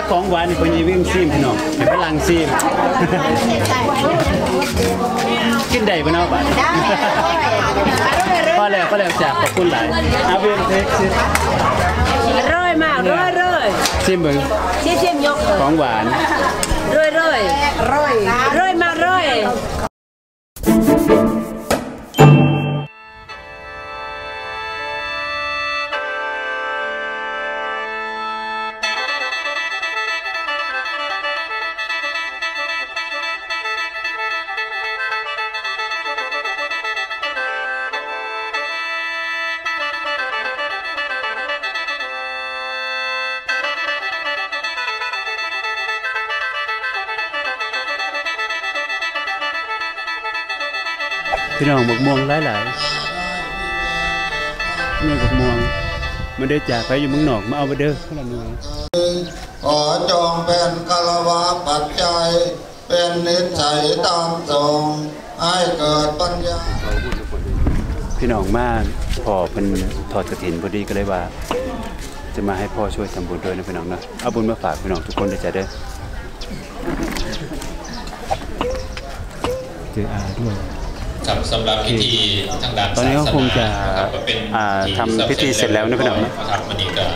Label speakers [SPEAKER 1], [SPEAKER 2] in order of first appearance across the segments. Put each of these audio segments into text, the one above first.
[SPEAKER 1] กของหวานนี่เพิ่นสิวิ่งซีมพี่น้องให้พลังซีมกินได้บ่เนาะบาดพอแล้วพอแล้วจ้ะขอบคุณหลายเอาเวียนเทคซิ
[SPEAKER 2] ร้อยมากร้อยร้อย
[SPEAKER 1] ซิมเบิ่ง
[SPEAKER 2] เชี่ยเชี่ยมยก
[SPEAKER 1] ของหวาน
[SPEAKER 2] ร้อยร้อยร้อยร้อยมากร้อย
[SPEAKER 1] น้องบักม่วงหลายๆนี่บักม่วงมันได้จากไปอยู่เมืองนอกมาเอาไปเด้อคนละหน่วย
[SPEAKER 3] ขอจงเป็นคารวะปัจจัย เป็นนิสัยตามทรงให้เกิดปัญญา
[SPEAKER 1] พี่น้องมาพ่อเป็นทอดกระถินพอดีก็เลยว่า จะมาให้พ่อช่วยทำบุญด้วยนะพี่น้องนะเอาบุญมาฝากพี่น้องทุกคนเลยจ้ะเด้อเจออาด้วย
[SPEAKER 4] ครับสำหรับพิธีทางด้าน
[SPEAKER 1] ตอนนี้ก็คงจะ
[SPEAKER 4] ศาสนาครับก็เป็น
[SPEAKER 1] อ่าทำพิธีเสร็จแล้วนะพี่น้องนะ
[SPEAKER 4] ครับวันนี้ก็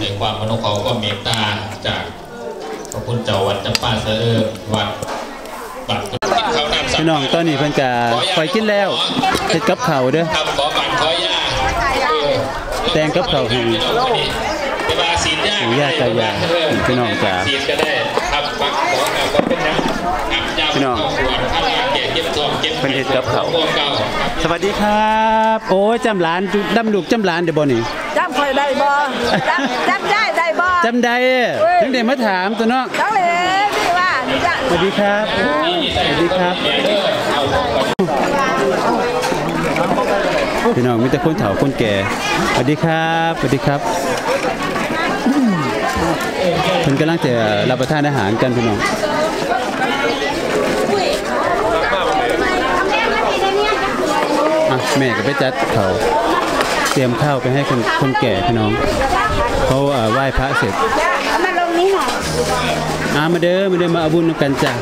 [SPEAKER 4] ในความมนุเคราะห์ก็เมตตาจากพระคุณเจ้าวัดจำปาเสะเอิงวัดบัตรข้าวน้ำสั
[SPEAKER 1] พี่น้องตอนนี้เพิ่นจะคอยกินแล้วเฮ็ดกับข้าวเด้อ
[SPEAKER 4] ครับขอบัตรขอยาเออ
[SPEAKER 1] แตงกับข้าวให้
[SPEAKER 4] พี่น้องคนนี้เวลาศีลยา
[SPEAKER 1] ปู่ย่าตายายพี่น้องจ๋า
[SPEAKER 4] ศีลก็ได้ครับบัตรขอกับว่าเป็นยังครับยา
[SPEAKER 1] พี่น้อง
[SPEAKER 4] เข้าขวดข้าวหลามแก่เก็บทองเก็บ
[SPEAKER 1] เพิ่นเฮ็ดกับข้าว
[SPEAKER 4] พวกเก่าครับ
[SPEAKER 1] สวัสดีครับ โอ้ยจำหลานดำลูกจำหลานเด้อบ่นี่
[SPEAKER 2] จำคอยได้บ่จำจำได้ได้บ่
[SPEAKER 1] จำได้ถึงได้มาถามตัวเนาะ
[SPEAKER 2] ต้องเลยพี่ว่านี่จ้ะ
[SPEAKER 1] สวัสดีครับสวัสดีครับพี่น้องมีแต่คนเฒ่าคนแก่สวัสดีครับสวัสดีครับเพิ่นกำลังจะรับประทานอาหารกันพี่น้องอะ แม่ก็ไปจัดเขาวเตรียมข้าวไปให้คนคนแก่พี่น้องเขาเอ่อไหว้พระเสร็จ
[SPEAKER 2] มาลงนี้หน่อย
[SPEAKER 1] อามาเด้อมาเด้อมาเอาบุญนำกันจ้ะ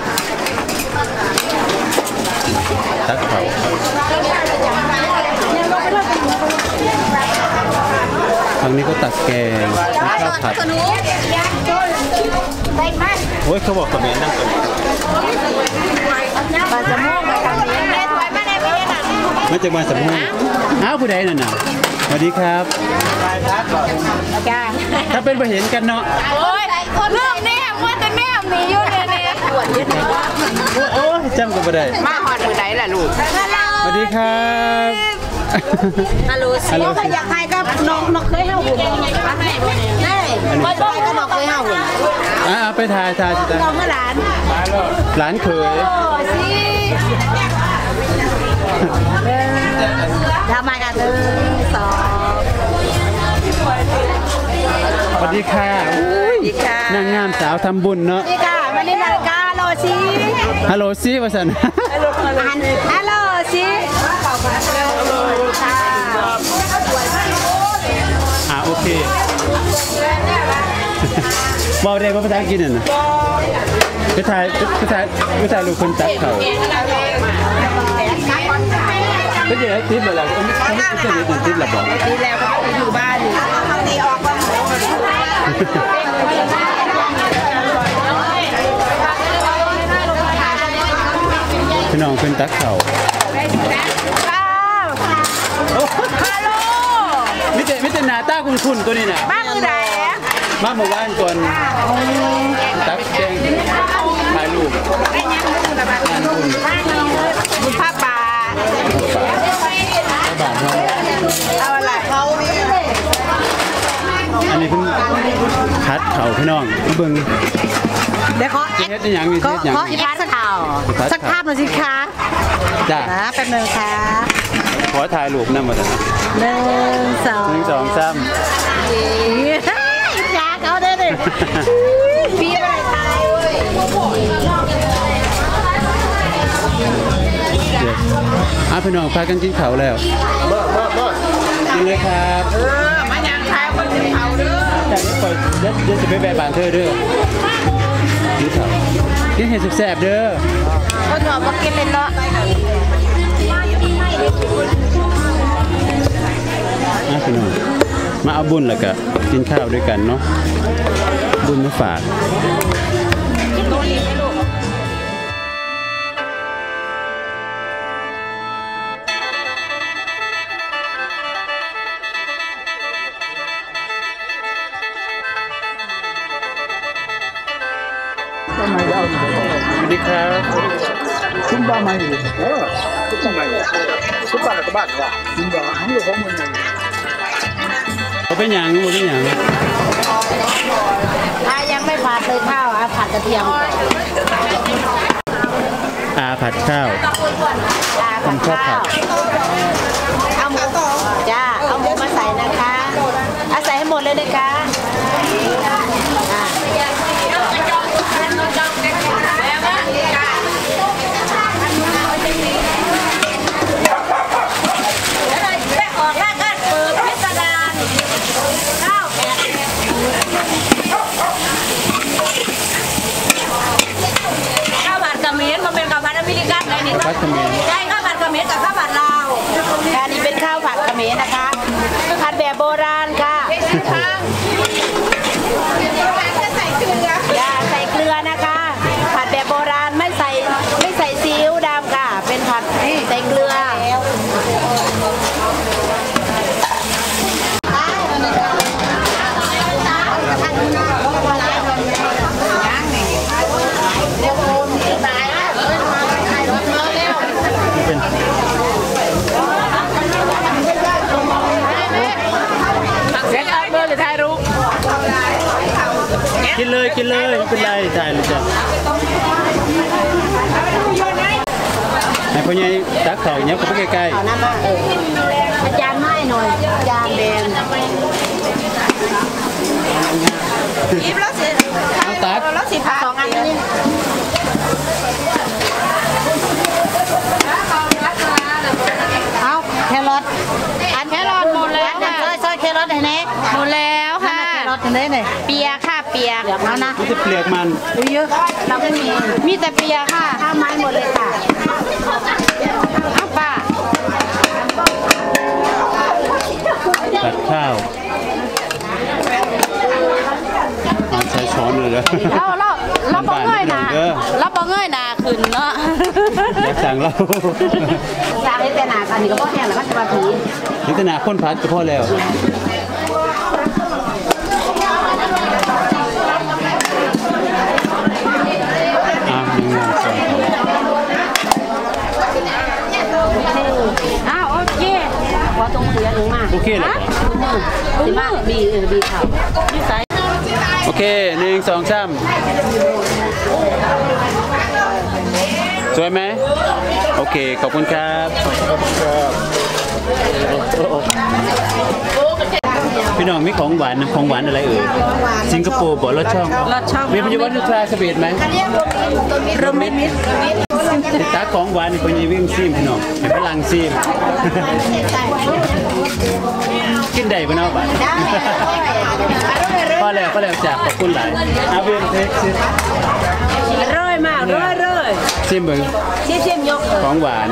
[SPEAKER 1] ตักเขาทางนี้ก็ตักแกงมีข้าวผัด
[SPEAKER 2] ได้ไหม
[SPEAKER 1] โอ้ยเขาบอกคอมเมนต์นั่งก่อน
[SPEAKER 2] มา
[SPEAKER 1] จากมาสมุนอ้าวผู้ใดนั่นน่ะสวัสดีครับ
[SPEAKER 2] จ้า
[SPEAKER 1] ถ้าเป็นไปเห็นกันเนาะ
[SPEAKER 2] โอ้ยคนเรื่องแนมว่าแต่แนมนี่อยู่เนี่ยเนี่ย
[SPEAKER 1] โอ้ยจำกันบ่ได้
[SPEAKER 2] มาหอดมือไหนล่ะลูกฮัลโหล
[SPEAKER 1] สวัสดีครับ
[SPEAKER 2] ฮัลโหล
[SPEAKER 1] ฮัลโหล
[SPEAKER 2] อยากให้กับน้องน้องเคยเฮาหุ่นได้บ่ต้องก็น้องเคยเฮาหุ่น
[SPEAKER 1] อ่าไปถ่ายถ่ายถ่าย
[SPEAKER 2] น้องก็หลาน
[SPEAKER 1] หลานเขย
[SPEAKER 2] โอ้สิ ทำมากันหนึ่งสอง
[SPEAKER 1] สวัสดีค่ะอุ้ย
[SPEAKER 2] ดีค่ะ
[SPEAKER 1] นางงามสาวทำบุญเนาะ
[SPEAKER 2] ดีค่ะวันนี้นาฬิกาโลชิ
[SPEAKER 1] ฮัลโหลซีวาสัน
[SPEAKER 2] ฮัลโหลชิค่ะ
[SPEAKER 1] อ่าโอเคบอกได้ว่าภาษาอังกฤษน่ะนะก็ถ่ายก็ถ่ายก็ถ่ายรูปคนตักเขา ก็จะได้ทิปอะไรก็ไม่ไม่ใช่เด็กทิปหรอกบอก
[SPEAKER 2] ดีแล้วก็อยู่บ้านอยู่เขาตีออกบ้าน
[SPEAKER 1] พี่น้องเป็นตักเขา
[SPEAKER 2] ฮัลโหล
[SPEAKER 1] ไม่แต่ไม่แต่หน้าตาคุณคุณตัวนี้น่ะ
[SPEAKER 2] บ้านคือไหน
[SPEAKER 1] มาเมื่อวานก่อน เขาพี่น้องเบิ่ง
[SPEAKER 2] เดี๋ยวขอ
[SPEAKER 1] สิเฮ็ดอีหยังนี่สิเฮ็ดหยัง
[SPEAKER 2] ขออีกสักข่าวสักภาพหน่อยสิคะ
[SPEAKER 1] จ้า
[SPEAKER 2] นะแป๊บนึงค่ะ
[SPEAKER 1] ขอถ่ายรูปนำมาแต่
[SPEAKER 2] หนึ่งสอง
[SPEAKER 1] หนึ่งสองสาม
[SPEAKER 2] ยาเขาเด้อดิพี่อะไรตายเว้ย
[SPEAKER 1] เดี๋ยวอะพี่น้องพากันกินข้าวแล้วกินเลยครับ
[SPEAKER 2] เออมายังทายคนถึงเขาเด้อ
[SPEAKER 1] แต่ปล่อยเดี๋ยวจะไปแบบบานเธอเด้อนี่เถอะกินเห็ดแสบเด้อ
[SPEAKER 2] คนหัวมากินเลยเนาะ
[SPEAKER 1] อะพี่น้องมาเอาบุญแล้วก็กินข้าวด้วยกันเนาะบุญมาฝาก ม่เอาใหมสวัสดีครับ
[SPEAKER 5] ซุปบ้ามใหม่เออซุปบ้ามใหม่ซุปบ้าอะไรก็บ้านว่ะซุปบ้าอันอยู่ของอไง
[SPEAKER 1] เขาไป็นอย่งเราไป็นอย่ง
[SPEAKER 2] ถ้ายังไม่ผัดเลยข้าวอาผัดกระเทียม
[SPEAKER 1] อาผัดข้าว
[SPEAKER 2] อา
[SPEAKER 1] ผัดข้าว
[SPEAKER 2] เอาหมูจ้าเอาหมูมาใส่นะคะอาใส่ให้หมดเลยนะคะ
[SPEAKER 6] ริกันไงนี่
[SPEAKER 1] ผัดเขมร
[SPEAKER 6] ใช่ข้าวผัดกระเมียนกับข้าวผัดลาว
[SPEAKER 2] อันนี้เป็นข้าวผัดเขมรนะคะ
[SPEAKER 1] กินเลยกินเลยไม่เป็นไรถ่ายเลยจ้ะให้พ่อใหญ่ตักข้าวเนี้ยก็ไปใกล้
[SPEAKER 2] เอาน้ำมาเอออาจารย์ให้หน่อยอาจารย์แดง
[SPEAKER 6] ยิบแล้วสิ
[SPEAKER 1] ๆเอาตัก
[SPEAKER 6] แล้วสิผัด
[SPEAKER 2] สองอันนี้เอาแครอทอันแครอทหมดแล้วค่ะซอยซอยแครอทไหนไหน
[SPEAKER 6] หมดแล้วค่ะ
[SPEAKER 2] แครอทไหนไหน
[SPEAKER 6] เปียกค่ะ เปียก
[SPEAKER 2] เดี๋ยวเอานะ
[SPEAKER 1] มันจะเปลือกมัน
[SPEAKER 2] ดูเยอะเราไม่มี
[SPEAKER 6] มีแต่เปียกค่ะ
[SPEAKER 2] ข้าวไม้หมดเลยค่ะ
[SPEAKER 6] เอาป้า
[SPEAKER 1] ตัดข้าวเอาใช้ช้อนเลยเหรอ
[SPEAKER 6] เราเราเราบ่เงยหนา
[SPEAKER 1] เด้อ
[SPEAKER 6] เราบ่เงยหนาขึ้นเนาะ
[SPEAKER 1] อยากสั่งเรา
[SPEAKER 2] สร้างให้แต่หนากันนี่ก็พอแห้งแล้วก็จะมาผี
[SPEAKER 1] ลักษณะคนพัดก็พอแล้ว เค
[SPEAKER 2] เล
[SPEAKER 1] ย
[SPEAKER 2] สิมาบีเออบีเขา
[SPEAKER 1] โอเคหนึ่งสองสามสวยไหมโอเค ขอบคุณครับ พี่น้องมีของหวานของหวานอะไรเอ่ยสิงคโปร์บอกรสช่อง
[SPEAKER 6] รสช่อง
[SPEAKER 1] มีพยาวัตถุทราสเปดไหม
[SPEAKER 6] รวมมิตร
[SPEAKER 1] ติดตาของหวานนี่เป็นยังวิ่งซีมพี่น้องให้พลังซีมกินได้ปะเนาะบัดพอแล้วพอแล้วจ้ะขอบคุณหลายอาเวนเทคซิ
[SPEAKER 6] ร่อยมากร่อยร่อย
[SPEAKER 1] ซิมเบิ่ง
[SPEAKER 6] ชิมชิมยก
[SPEAKER 1] ของหวาน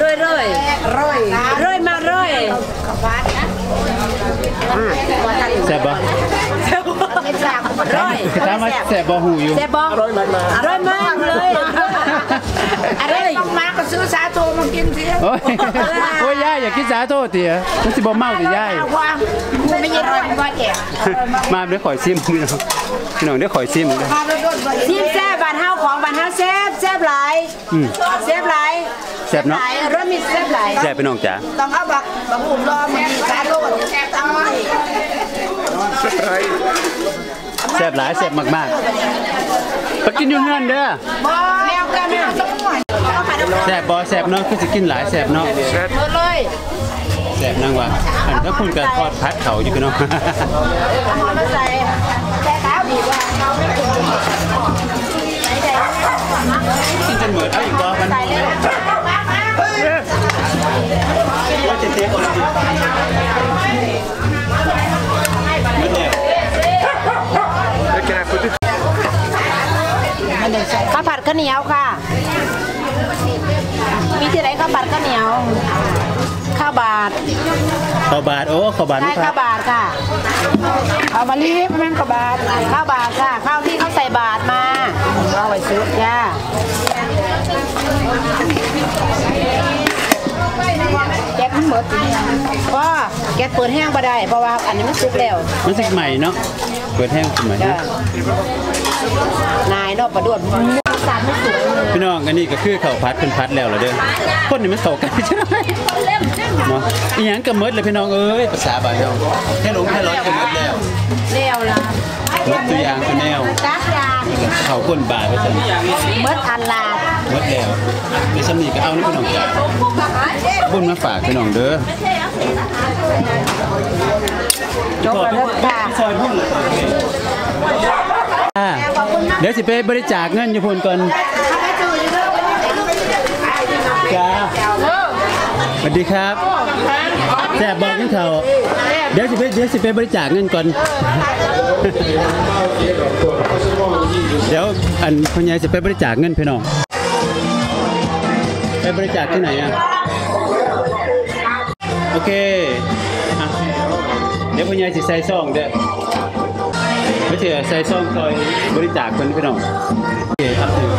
[SPEAKER 6] ร่อยร่อยร่อยร่อยมากร่อย
[SPEAKER 1] แซ่บบ่
[SPEAKER 6] ร่อย
[SPEAKER 1] ถามว่าแซ่บบ่หูอยู่
[SPEAKER 6] แซ่บบอกอร่อยมากอร่อยมากเลยอร่อยมากก็ซื้อสาโทมากินสิ
[SPEAKER 1] โอ้ยโอ้ยย่าอย่าคิดสาโทษเตี๋ยมันสิบ่เมาติย่าย
[SPEAKER 6] ไม่ใช่ร่อยว่าแก่
[SPEAKER 1] มาเดี๋ยวข่อยซิมพี่น้องพี่น้องเดี๋ยวข่อยซิมเด้อ
[SPEAKER 2] ซิมแซ่บบานเฮาของบานเฮาแซ่บแซ่บหลาย
[SPEAKER 1] อืม
[SPEAKER 2] แซ่บหลาย
[SPEAKER 1] แซ่บเนาะ
[SPEAKER 2] หลายรสมีแซ่บหลาย
[SPEAKER 1] แซ่บพี่น้องจ๋า
[SPEAKER 2] ต้องเอาบักบักหุ่มรอมันมีสาโรดตั้งไว้
[SPEAKER 1] แซ่บหลายแซ่บมากๆไปกินอยู่เฮือนเด้อ
[SPEAKER 2] บ่แนวกันนะสักหน่อยเอาผัด
[SPEAKER 1] แซ่บบ่แซ่บเนาะคือสิกินหลายแซ่บเนาะ
[SPEAKER 2] หมดเลย
[SPEAKER 1] แซ่บนางว่าอันถ้าคุณก็ทอดพัดเขาอยู่พี่น้อง
[SPEAKER 2] เอาหมดมาใส่แซ่ขาวดีกว่า
[SPEAKER 1] กินจนเหมือนเอาอีกบ่มัน
[SPEAKER 2] ใส่เลย
[SPEAKER 1] ว่าจะเตะคนละทีมันา
[SPEAKER 2] วผัดข้าวเหนียวค่ะ มีที่ไหนข้าวผัดข้าวเหนียว ข้าวบาท
[SPEAKER 1] ข้าวบาทโอ้ข้าวบาท
[SPEAKER 2] ใช่
[SPEAKER 1] ลูกค้า
[SPEAKER 2] ข้าวบาทค่ะ
[SPEAKER 6] เอามาลีบแม่งกระบาด
[SPEAKER 2] ข้าวบาทค่ะ ข้าวที่เขาใส่บาทมา
[SPEAKER 6] เอาไว้ซื้อ
[SPEAKER 2] จ้า
[SPEAKER 6] แจ็คมันหมดเนี่ย
[SPEAKER 2] พ่อแก๊สเปิดแห้งบ่ได้ เพราะว่าอันนี้มันสุกแล้ว
[SPEAKER 1] มันสักใหม่เนาะ เปิดแห้งใหม่
[SPEAKER 2] จ้า
[SPEAKER 1] นะ
[SPEAKER 2] นายเนาะประดวด สารไม่สวยเลย
[SPEAKER 1] พี่น้องอันนี้ก็คือข้าวพัดเป็นพัดแล้วเหรอเด้อคนนี่มันเข้ากันใช่ไหมเนาะอีหยังก็หมดเลยพี่น้องเอ้ยภาษาบ้านเฮาแค่หลงแค่รถก็หมดแล้ว
[SPEAKER 2] เร็วละ
[SPEAKER 1] หมดตัวอย่างตัวแนว
[SPEAKER 2] จักยา
[SPEAKER 1] เขาคนบาทไปซั่น
[SPEAKER 2] เมื่ออันลา
[SPEAKER 1] หมดแล้วมีสำนีก็เอานี่พี่น้องจ้าบุญมาฝากพี่น้องเด้อ
[SPEAKER 2] จบแล้วค่ะ
[SPEAKER 1] ซอยพุ่นอ่า เดี๋ยวสิไปบริจาคเงินอยู่พุ่นก่อนจ้าสวัสดีครับแซ่บบอกให้เขาเดี๋ยวสิไปเดี๋ยวสิไปบริจาคเงินก่อน เดี๋ยวอันพ่อใหญ่จะไปบริจาคเงินพี่น้อง ไปบริจาคที่ไหนอะ โอเค เดี๋ยวพ่อใหญ่สิใส่ซองเด้อ ไม่ใช่ใส่ซองซอยบริจาคคนพี่น้องโอเคครับถึง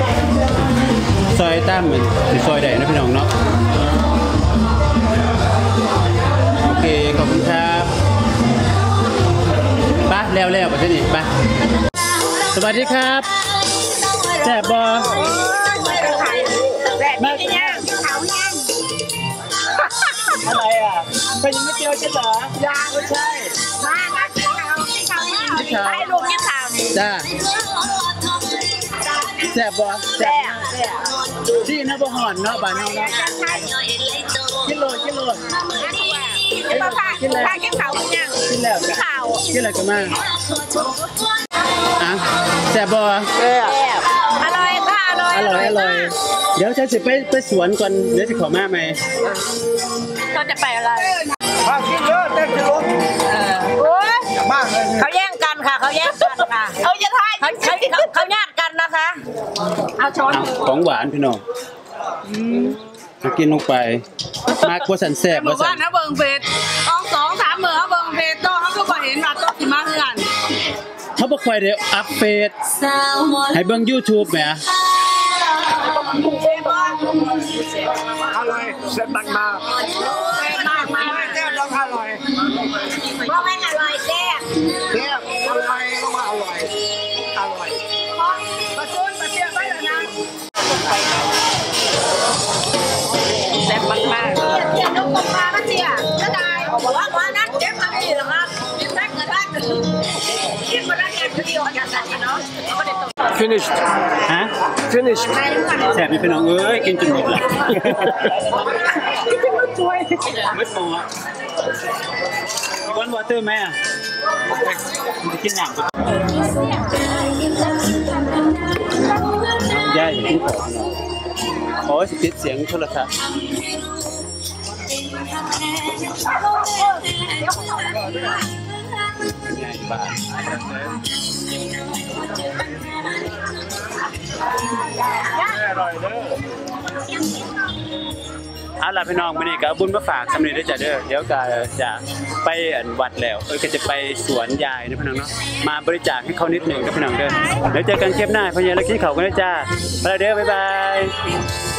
[SPEAKER 1] ซอยตั้มมันสิซอยใดนะพี่น้องเนาะโอเคขอบคุณครับไปแล้วแล้วไปที่นี่ไปสวัสดีครับแซ่บบอแม่อะไรอะไปยังไม่เจอใช่เหรอยังไม่ใช่
[SPEAKER 6] มามากินข้าวกินข้าวเนี่ยให้ลูกกินข้าวนี่
[SPEAKER 1] จ้าแซ่บบอแซ่บดีนะบ่หอนเนาะบ้านเฮาเนาะกินโลดกินโลด
[SPEAKER 6] จะมาพาพากินข้าวยัง
[SPEAKER 1] กินแล้วจ้ะ
[SPEAKER 6] ข้าว
[SPEAKER 1] กินอะไรกันมาอะแซ่บบอ
[SPEAKER 6] อร่อยค่ะอร่อย
[SPEAKER 1] อร่อยอร่อยเดี๋ยวฉันสิไปไปสวนก่อนเดี๋ยวสิขอมาไหม
[SPEAKER 6] เราจะไปอะไร ค่ะเขาจะทายเขาเขาเขาญาติกันนะคะ เอาช้อน
[SPEAKER 1] อะของหวานพี่น้องมากินลงไปมากกว่าสันแซ่บ
[SPEAKER 7] หมู่
[SPEAKER 1] ว่าสั
[SPEAKER 7] บ้านนนะเบิ่งเพจต้องสองสามหมื่นเขาเบิ่งเพจโต้เขาก็บ่เห็นว่าโต้สิมาเฮือน
[SPEAKER 1] เขาบ่ค่อยได้อัพเฟซให้เบิ่ง YouTube แหม
[SPEAKER 5] อร่อยเส้นมันมาเส้นมากมาแก้วต้องอร่อย
[SPEAKER 6] เพราะไม่อร่อยแซ่บ
[SPEAKER 5] finished
[SPEAKER 1] ฮะ
[SPEAKER 5] finished
[SPEAKER 1] แซ่บนี่พี่น้องเอ้ยกินจนหมดละไม่พอวันวอเตอร์ไหมอะมันจะกินหนักย่าอย่ากินของเนาะขอสิติดเสียงโทรศัพท์ง่ายบ้าน เอาล่ะพี่น้องมื้อนี้ก็เอาบุญมาฝากสำเร็จได้อจ้ะเด้อเดี๋ยวก็จะไปอันวัดแล้วเออก็จะไปสวนยายนะพี่น้องเนาะมาบริจาคให้เขานิดหนึ่งนะพี่น้องเด้อเดี๋ยวเจอกันเทปหน้าพ่อใหญ่แล้วกินข้าวกันนะจ้าไปแล้วเด้อบ๊ายบาย